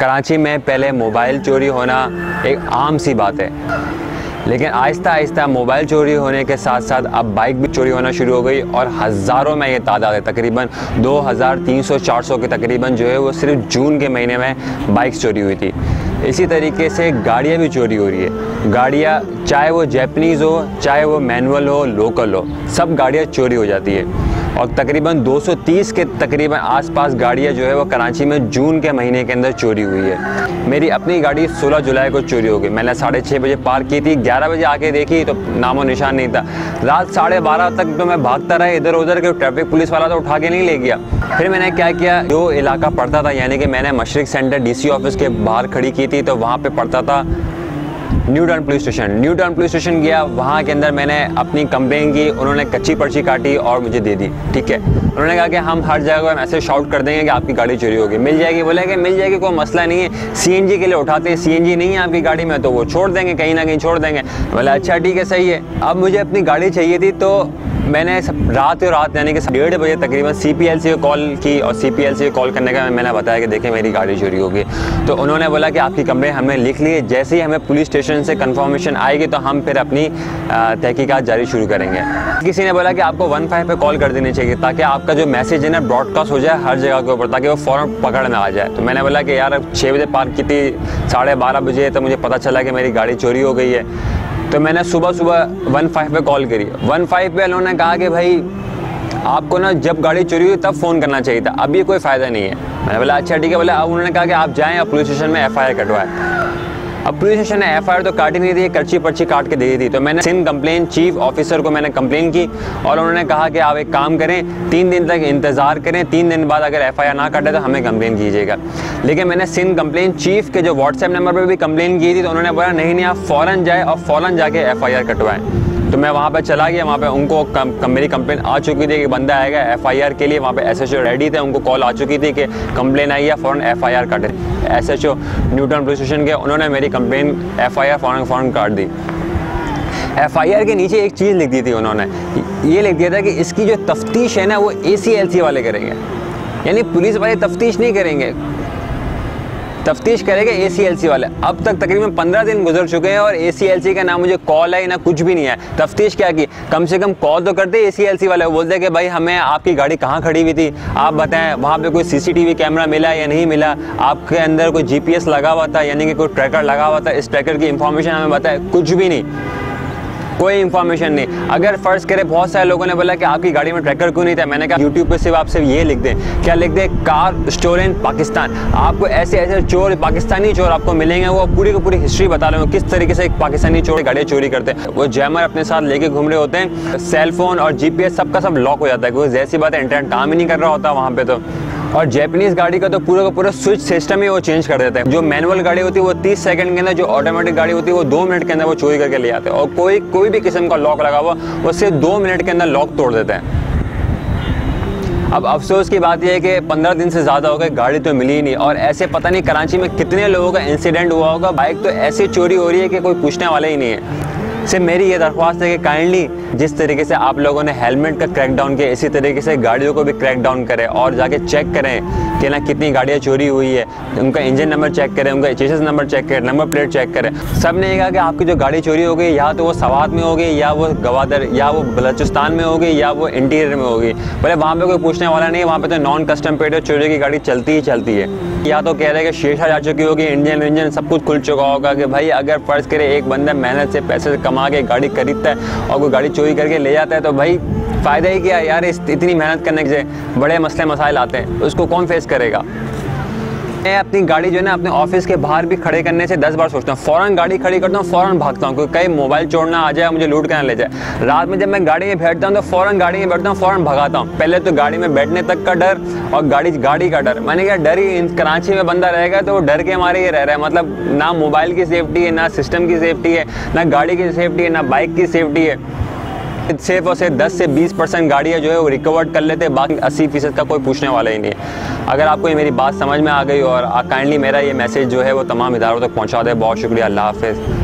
कराची में पहले मोबाइल चोरी होना एक आम सी बात है। लेकिन आहिस्ता आहिस्ता मोबाइल चोरी होने के साथ साथ अब बाइक भी चोरी होना शुरू हो गई और हज़ारों में ये तादाद है। तकरीबन 2000 300 400 के तकरीबन जो है वो सिर्फ़ जून के महीने में बाइक चोरी हुई थी। इसी तरीके से गाड़ियाँ भी चोरी हो रही है। गाड़ियाँ, चाहे वो जैपनीज़ हो, चाहे वो मैनुअल हो लोकल हो, सब गाड़ियाँ चोरी हो जाती है। और तकरीबन 230 के तकरीबन आसपास गाड़ियाँ जो है वो कराची में जून के महीने के अंदर चोरी हुई है। मेरी अपनी गाड़ी 16 जुलाई को चोरी हो गई। मैंने साढ़े छः बजे पार्क की थी 11 बजे आके देखी तो नामो निशान नहीं था। रात साढ़े बारह तक तो मैं भागता रहा, इधर उधर के ट्रैफ़िक पुलिस वाला तो उठा के नहीं ले गया। फिर मैंने क्या किया, जो इलाका पड़ता था, यानी कि मैंने मशरक सेंटर डीसी ऑफ़िस के बाहर खड़ी की थी तो वहाँ पर पड़ता था new town police station. New town police station गया, वहाँ के अंदर मैंने अपनी कंप्लेन की, उन्होंने कच्ची पर्ची काटी और मुझे दे दी, ठीक है? उन्होंने कहा कि हम हर जगह ऐसे शाउट कर देंगे कि आपकी गाड़ी चोरी होगी। मिल जाएगी, बोले कि मिल जाएगी, कोई मसला नहीं है। सीएनजी के लिए उठाते हैं सीएनजी नहीं है आपकी गाड़ी में तो वो छोड़ देंगे, कहीं ना कहीं छोड़ देंगे। बोले अच्छा ठीक है, सही है। अब मुझे अपनी गाड़ी चाहिए थी तो मैंने रात और रात, यानी कि डेढ़ बजे तकरीबन सी पी एल सी को कॉल की और सी पी एल सी को कॉल करने का मैंने बताया कि देखें मेरी गाड़ी चोरी होगी तो उन्होंने बोला कि आपकी कंप्लेन हमने लिख ली है। जैसे ही हमें पुलिस स्टेशन से कन्फर्मेशन आएगी तो हम फिर अपनी तहकीकत जारी शुरू करेंगे। किसी ने बोला कि आपको वन फाइव पर कॉल कर देनी चाहिए, ताकि आपका जो मैसेज है ना ब्रॉडकास्ट हो जाए हर जगह के ऊपर, ताकि वो फ़ौरन पकड़ में आ जाए। तो मैंने बोला कि यार छः बजे पार्क की थी साढ़े बारह बजे तो मुझे पता चला कि मेरी गाड़ी चोरी हो गई है। तो मैंने सुबह सुबह वन फाइव पर कॉल करी। वन फाइव पर उन्होंने कहा कि भाई, आपको ना जब गाड़ी चोरी हुई तब फ़ोन करना चाहिए था अभी कोई फ़ायदा नहीं है। मैंने बोला अच्छा ठीक है। बोला, अब उन्होंने कहा कि आप जाएँ पुलिस स्टेशन में एफ़ आई आर कटवाएँ। अब पुलिस स्टेशन ने एफआईआर तो काट ही नहीं थी कर्ची पर्ची काट के दे दी तो मैंने सिंध कंप्लेन चीफ ऑफिसर को मैंने कंप्लेन की और उन्होंने कहा कि आप एक काम करें तीन दिन तक इंतज़ार करें तीन दिन बाद अगर एफआईआर ना काटे तो हमें कंप्लेन कीजिएगा। लेकिन मैंने सिंध कंप्लेन चीफ के जो व्हाट्सएप नंबर पर भी कंप्लेन की थी तो उन्होंने बोला नहीं नहीं आप फ़ौरन जाए और फ़ौरन जाके एफ़ कटवाएँ। तो मैं वहाँ पे चला गया वहाँ पे उनको कम, कम मेरी कंप्लेन आ चुकी थी कि बंदा आएगा एफआईआर के लिए वहाँ पे एसएचओ रेडी थे उनको कॉल आ चुकी थी कि कंप्लेन आई है फ़ौरन एफआईआर काटे एसएचओ न्यूटन पुलिस स्टेशन के उन्होंने मेरी कंप्लेन एफ़ आई आर फ़ौरन फ़ौरन काट दी। एफ़ आई आर के नीचे एक चीज़ लिख दी थी उन्होंने। ये लिख दिया था कि इसकी जो तफ्तीश है ना, वो ए सी एल सी वाले करेंगे। यानी पुलिस वाले तफ्तीश नहीं करेंगे। तफ्तीश करेंगे ए वाले। अब तक तकरीबन पंद्रह दिन गुजर चुके हैं और एसीएलसी का ना मुझे कॉल है, ना कुछ भी नहीं है। तफ्तीश क्या की? कम से कम कॉल तो करते एसीएलसी वाले। बोलते कि भाई, हमें आपकी गाड़ी कहाँ खड़ी हुई थी? आप बताएँ, वहाँ पर कोई सीसीटीवी कैमरा मिला या नहीं मिला? आपके अंदर कोई जीपीएस लगा हुआ था, यानी कि कोई ट्रैकर लगा हुआ था? इस ट्रैकर की इंफॉर्मेशन हमें बताए? कुछ भी नहीं। कोई इन्फॉर्मेशन नहीं। अगर फ़र्ज़ करें, बहुत सारे लोगों ने बोला कि आपकी गाड़ी में ट्रैकर क्यों नहीं था? मैंने कहा यूट्यूब पर सिर्फ़ आप सिर्फ़ ये लिख दें। क्या लिख दें? कार स्टोर इन पाकिस्तान आपको ऐसे ऐसे चोर, पाकिस्तानी चोर आपको मिलेंगे, वो पूरी की पूरी हिस्ट्री बता रहे हो किस तरीके से एक पाकिस्तानी चोर गाड़ियाँ चोरी करते हैं। वो जैमर अपने साथ लेके घूम रहे होते हैं। सेलफोन और जी पी सबका सब लॉक हो जाता है, क्योंकि जैसी बात है इंटरनेट काम ही नहीं कर रहा होता वहाँ पे तो। और जैपनीज गाड़ी का तो पूरा का पूरा स्विच सिस्टम ही वो चेंज कर देते हैं। जो मैनुअल गाड़ी होती है वो 30 सेकंड के अंदर, जो ऑटोमेटिक गाड़ी होती है वो दो मिनट के अंदर वो चोरी करके ले आते हैं। और कोई कोई भी किस्म का लॉक लगा हुआ, वो सिर्फ़ दो मिनट के अंदर लॉक तोड़ देते हैं। अब अफसोस की बात यह है कि पंद्रह दिन से ज़्यादा हो गए, गाड़ी तो मिली ही नहीं। और ऐसे पता नहीं कराची में कितने लोगों का इंसिडेंट हुआ होगा। बाइक तो ऐसी चोरी हो रही है कि कोई पूछने वाला ही नहीं है। सिर्फ़ मेरी ये दरख्वास्त है कि काइंडली जिस तरीके से आप लोगों ने हेलमेट का क्रैक डाउन किया, इसी तरीके से गाड़ियों को भी क्रैक डाउन करें और जाके चेक करें कि ना कितनी गाड़ियाँ चोरी हुई है। उनका इंजन नंबर चेक करें, उनका एच नंबर चेक करें नंबर प्लेट चेक करें। सबने कहा कि आपकी जो गाड़ी चोरी हो गई, या तो वो सवाद में होगी, या वो गवादर, या वो बलोचिस्तान में होगी, या वो इंटीरियर में होगी। बोले वहाँ पर कोई पूछने वाला नहीं है, वहाँ पर तो नॉन कस्टम पेड चोरी की गाड़ी चलती ही चलती है। या तो कह रहे हैं कि शीशा जा चुकी होगी इंजन विंजन सब कुछ खुल चुका होगा कि भाई अगर फ़र्ज़ करे एक बंदा मेहनत से पैसे कमा के गाड़ी खरीदता है और कोई गाड़ी चोरी करके ले जाता है तो भाई फ़ायदा ही क्या यार इतनी मेहनत करने के बड़े मसले मसाइल आते हैं, उसको कौन फेस करेगा? मैं अपनी गाड़ी जो है ना अपने ऑफ़िस के बाहर भी खड़े करने से दस बार सोचता हूँ। फ़ौरन गाड़ी खड़ी करता हूँ, फ़ौरन भागता हूँ, क्योंकि कहीं मोबाइल चोड़ना आ जाए, मुझे लूट करना ले जाए। रात में जब मैं गाड़ी में बैठता हूँ तो फ़ौरन गाड़ी में बैठता हूँ, फ़ौरन भगाता हूँ। पहले तो गाड़ी में बैठने तक का डर और गाड़ी गाड़ी का डर। मैंने कहा, डर ही कराची में बंदा रहेगा तो वो डर के हमारे ये रह रहा है। मतलब ना मोबाइल की सेफ्टी है, ना सिस्टम की सेफ्टी है, ना गाड़ी की सेफ्टी है, ना बाइक की सेफ्टी है। सिर्फ़ और सिर्फ़ 10 से 20 परसेंट गाड़ियाँ जो है वो रिकवर्ड कर लेते हैं बाकी 80 फ़ीसद का कोई पूछने वाला ही नहीं है। अगर आपको ये मेरी बात समझ में आ गई और काइंडली मेरा ये मैसेज जो है वो तमाम इदारों तक पहुँचा दे, बहुत शुक्रिया, अल्लाह हाफ़